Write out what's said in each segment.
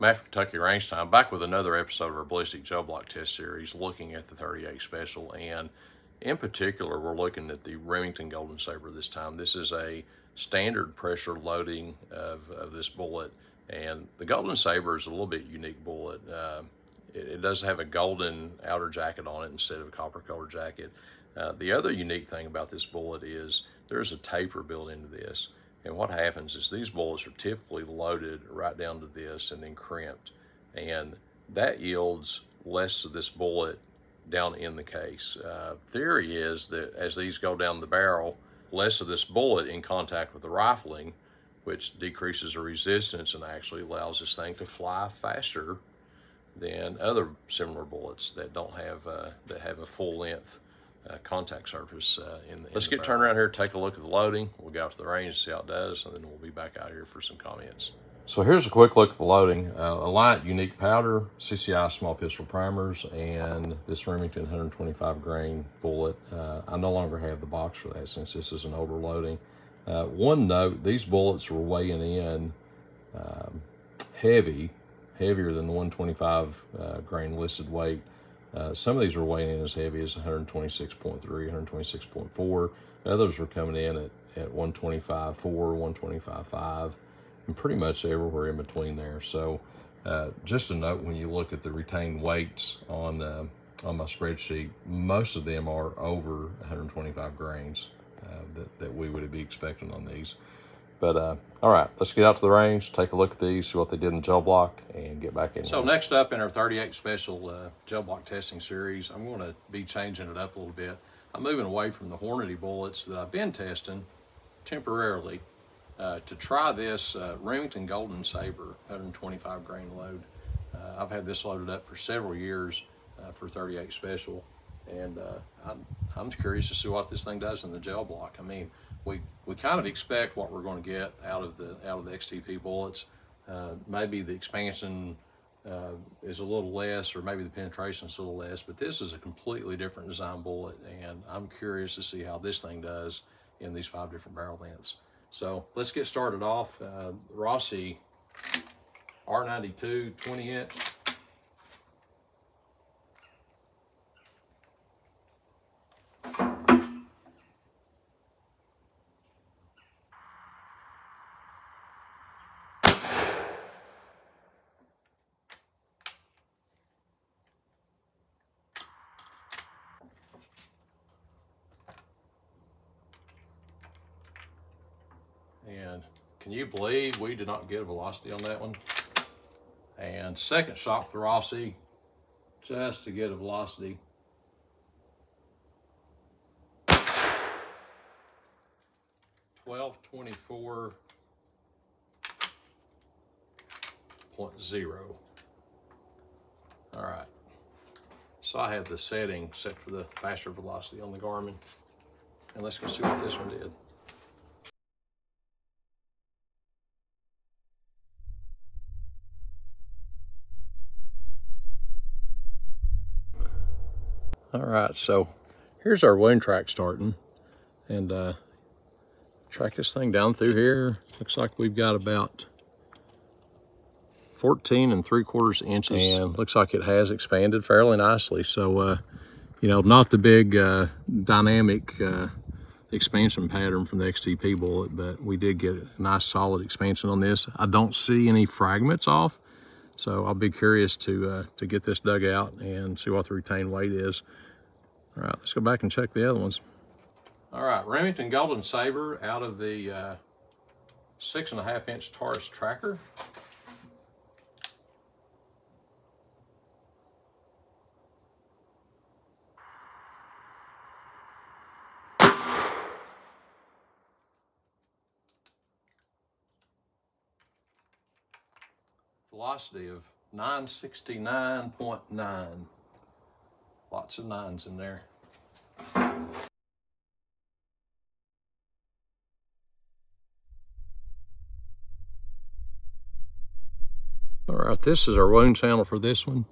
Matt Kentucky Range Time, back with another episode of our Ballistic Gel Block Test Series, looking at the 38 Special, and in particular, we're looking at the Remington Golden Saber this time. This is a standard pressure loading of, of this bullet, and the Golden Saber is a little bit unique bullet. Uh, it, it, does have a golden outer jacket on it instead of a copper color jacket. Uh, the other unique thing about this bullet is there's a taper built into this. And what happens is these bullets are typically loaded right down to this and then crimped. And that yields less of this bullet down in the case. Uh, theory is that as these go down the barrel, less of this bullet in contact with the rifling, which decreases the resistance and actually allows this thing to fly faster than other similar bullets that don't have uh, that have a full length uh, contact surface uh, in, Let's get turned around here, take a look at the loading. We'll go out to the range see how it does, and then we'll be back out here for some comments. So here's a quick look at the loading. Uh, a light unique powder, CCI small pistol primers, and this Remington 125 grain bullet. Uh, I no longer have the box for that since this is an overloading. Uh, one note, these bullets were weighing in um, heavy, heavier than the 125 uh, grain listed weight. Uh, some of these were weighing in as heavy as 126.3, 126.4. Others were coming in at, at 125.4, 125.5, and pretty much everywhere in between there. So uh, just a note, when you look at the retained weights on, uh, on my spreadsheet, most of them are over 125 grains uh, that, that we would be expecting on these. But uh, all right, let's get out to the range, take a look at these, see what they did in the gel block, and get back in. So next up in our 38 special uh, gel block testing series, I'm going to be changing it up a little bit. I'm moving away from the Hornady bullets that I've been testing temporarily uh, to try this uh, Remington Golden Saber 125 grain load. Uh, I've had this loaded up for several years uh, for 38 special, and I'm, I'm curious to see what this thing does in the gel block. I mean, we we kind of expect what we're going to get out of the out of the XTP bullets. Uh, maybe the expansion uh, is a little less, or maybe the penetration is a little less. But this is a completely different design bullet, and I'm curious to see how this thing does in these five different barrel lengths. So let's get started off. Uh, Rossi R92 20 inch And can you believe we did not get a velocity on that one? And second shot the Rossi, just to get a velocity. Twelve twenty-four point zero. All right. So I had the setting set for the faster velocity on the Garmin. And let's go see what this one did. All right, so here's our wound track starting. And uh, track this thing down through here. Looks like we've got about 14 and three quarters inches. And looks like it has expanded fairly nicely. So, uh, you know, not the big uh, dynamic uh, expansion pattern from the XTP bullet, but we did get a nice solid expansion on this. I don't see any fragments off. So I'll be curious to, uh, to get this dug out and see what the retained weight is. All right, let's go back and check the other ones. All right, Remington Golden Saber out of the uh, six and a half inch Taurus tracker. Velocity of 969.9. Lots of nines in there. All right, this is our wound channel for this one.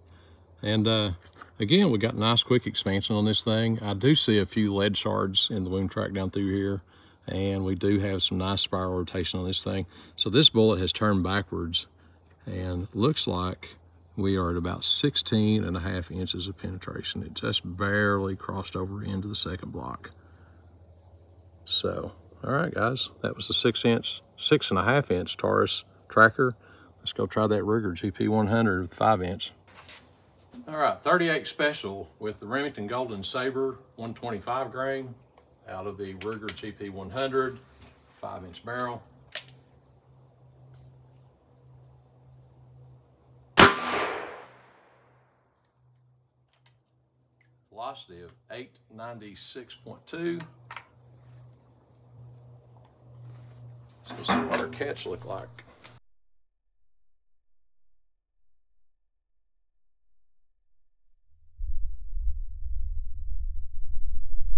And uh, again, we got nice quick expansion on this thing. I do see a few lead shards in the wound track down through here. And we do have some nice spiral rotation on this thing. So this bullet has turned backwards And looks like we are at about 16 and a half inches of penetration. It just barely crossed over into the second block. So, all right, guys, that was the six inch, six and a half inch Taurus tracker. Let's go try that Ruger GP100 with five inch. All right, 38 special with the Remington Golden Saber 125 grain out of the Ruger GP100, five inch barrel. Velocity of 896.2. Let's go see what our catch look like.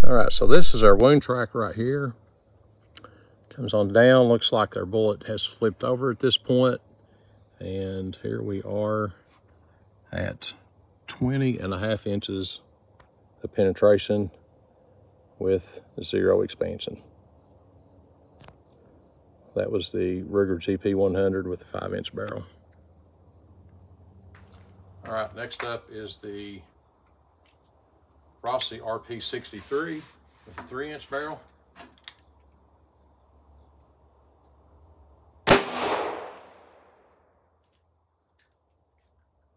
All right, so this is our wound track right here. Comes on down, looks like our bullet has flipped over at this point. And here we are at 20 and a half inches of penetration with zero expansion. That was the Ruger GP100 with a five inch barrel. All right, next up is the Rossi RP63 with a three inch barrel.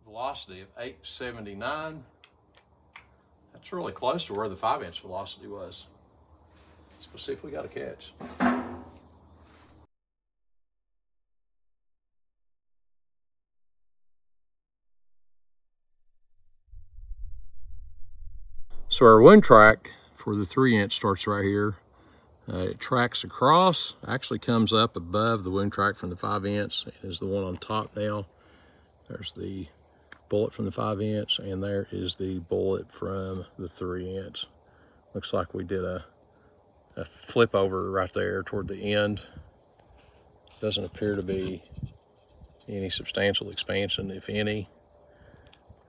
Velocity of 879. That's really close to where the five inch velocity was. Let's go see if we got a catch. So our wound track for the three inch starts right here. Uh, it tracks across, actually comes up above the wound track from the five inch. It is the one on top now. There's the bullet from the five inch and there is the bullet from the three inch. Looks like we did a, a flip over right there toward the end. Doesn't appear to be any substantial expansion, if any.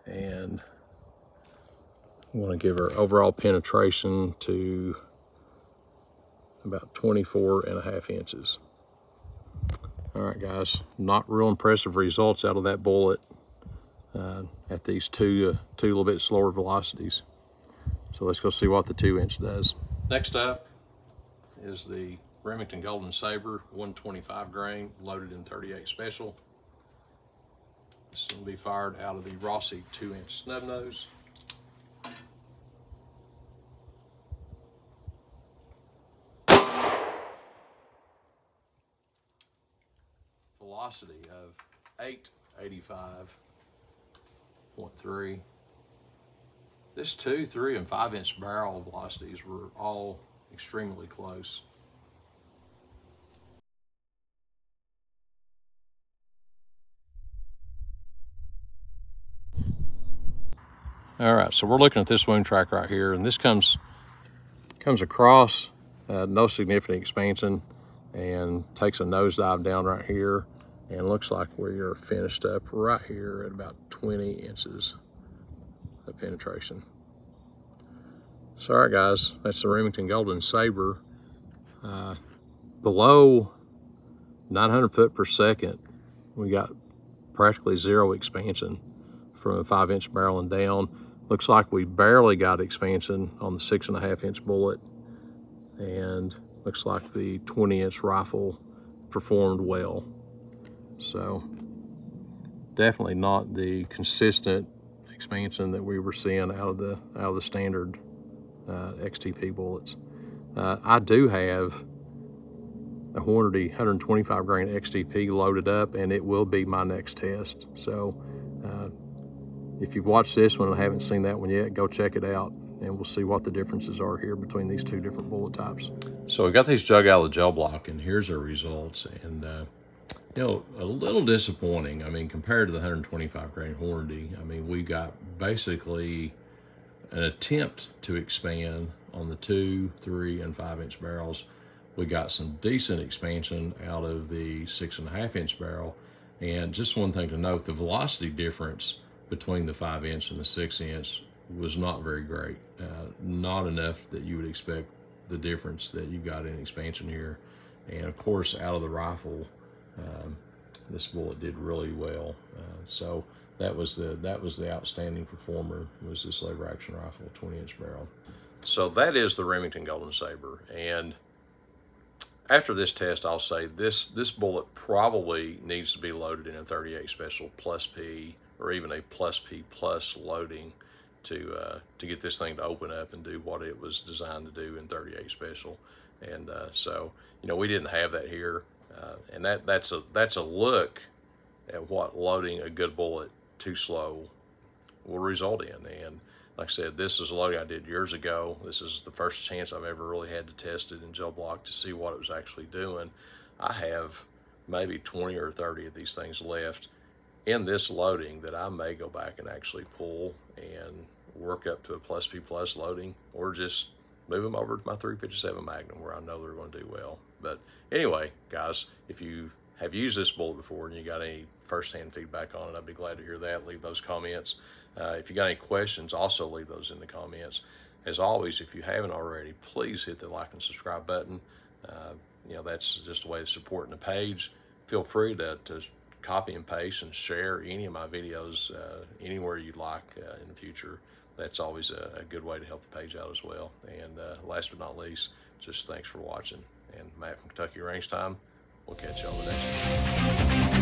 And I want to give her overall penetration to about 24 and a half inches. All right, guys, not real impressive results out of that bullet at these two, uh, two little bit slower velocities. So let's go see what the two inch does. Next up is the Remington Golden Saber 125 grain loaded in 38 special. This will be fired out of the Rossi two inch snub nose. velocity of 885.3. This two, three, and five inch barrel velocities were all extremely close. All right, so we're looking at this wound track right here, and this comes comes across, uh, no significant expansion, and takes a nosedive down right here and looks like we are finished up right here at about 20 inches of penetration. So, all right, guys, that's the Remington Golden Saber. Uh, below 900 foot per second, we got practically zero expansion from a five inch barrel and down. Looks like we barely got expansion on the six and a half inch bullet. And looks like the 20 inch rifle performed well. So definitely not the consistent expansion that we were seeing out of the out of the standard uh, XTP bullets. Uh, I do have a Hornady 125 grain XTP loaded up and it will be my next test. So uh, if you've watched this one and haven't seen that one yet, go check it out and we'll see what the differences are here between these two different bullet types. So we got these jug out of the gel block and here's our results. And uh, you know, a little disappointing. I mean, compared to the 125 grain Hornady, I mean, we got basically an attempt to expand on the two, three, and five inch barrels. We got some decent expansion out of the six and a half inch barrel. And just one thing to note, the velocity difference between the five inch and the six inch was not very great. Uh, not enough that you would expect the difference that you got in expansion here. And of course, out of the rifle, um, this bullet did really well. Uh, so that was the that was the outstanding performer was this lever action rifle 20 inch barrel. So that is the remington golden saber. And after this test i'll say this this bullet probably needs to be loaded in a 38 special plus p or even a plus p plus loading to uh, to get this thing to open up and do what it was designed to do in 38 special. And uh, so you know we didn't have that here uh, and that that's a that's a look at what loading a good bullet too slow will result in. And like I said, this is a loading I did years ago. This is the first chance I've ever really had to test it in gel block to see what it was actually doing. I have maybe 20 or 30 of these things left in this loading that I may go back and actually pull and work up to a plus P plus loading or just move them over to my 357 Magnum where I know they're going to do well. But anyway, guys, if you have used this bullet before and you got any firsthand feedback on it, I'd be glad to hear that. Leave those comments. Uh, if you got any questions, also leave those in the comments. As always, if you haven't already, please hit the like and subscribe button. Uh, you know, that's just a way of supporting the page. Feel free to, to copy and paste and share any of my videos uh, anywhere you'd like uh, in the future. That's always a, a, good way to help the page out as well. And uh, last but not least, just thanks for watching. And Matt from Kentucky Range Time. We'll catch y'all the next one.